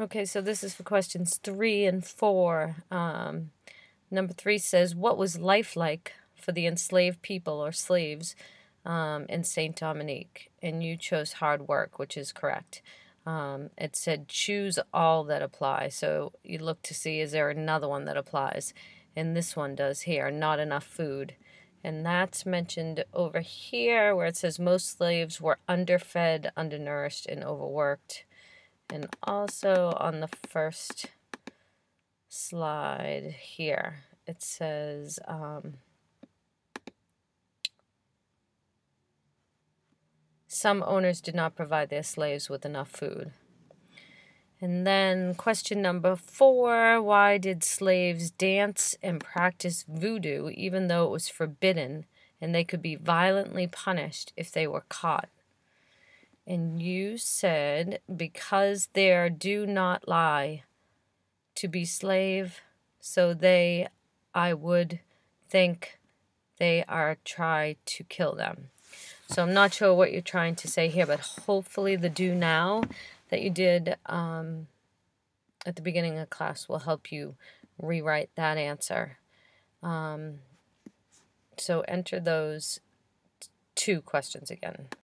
Okay, so this is for questions three and four. Um, number three says, What was life like for the enslaved people or slaves um, in St. Dominique? And you chose hard work, which is correct. Um, it said, Choose all that apply. So you look to see, is there another one that applies? And this one does here, not enough food. And that's mentioned over here where it says most slaves were underfed, undernourished, and overworked. And also on the first slide here, it says um, some owners did not provide their slaves with enough food. And then question number four why did slaves dance and practice voodoo even though it was forbidden and they could be violently punished if they were caught? And you said, because there do not lie to be slave, so they, I would think they are try to kill them. So I'm not sure what you're trying to say here, but hopefully the do now that you did um, at the beginning of class will help you rewrite that answer. Um, so enter those two questions again.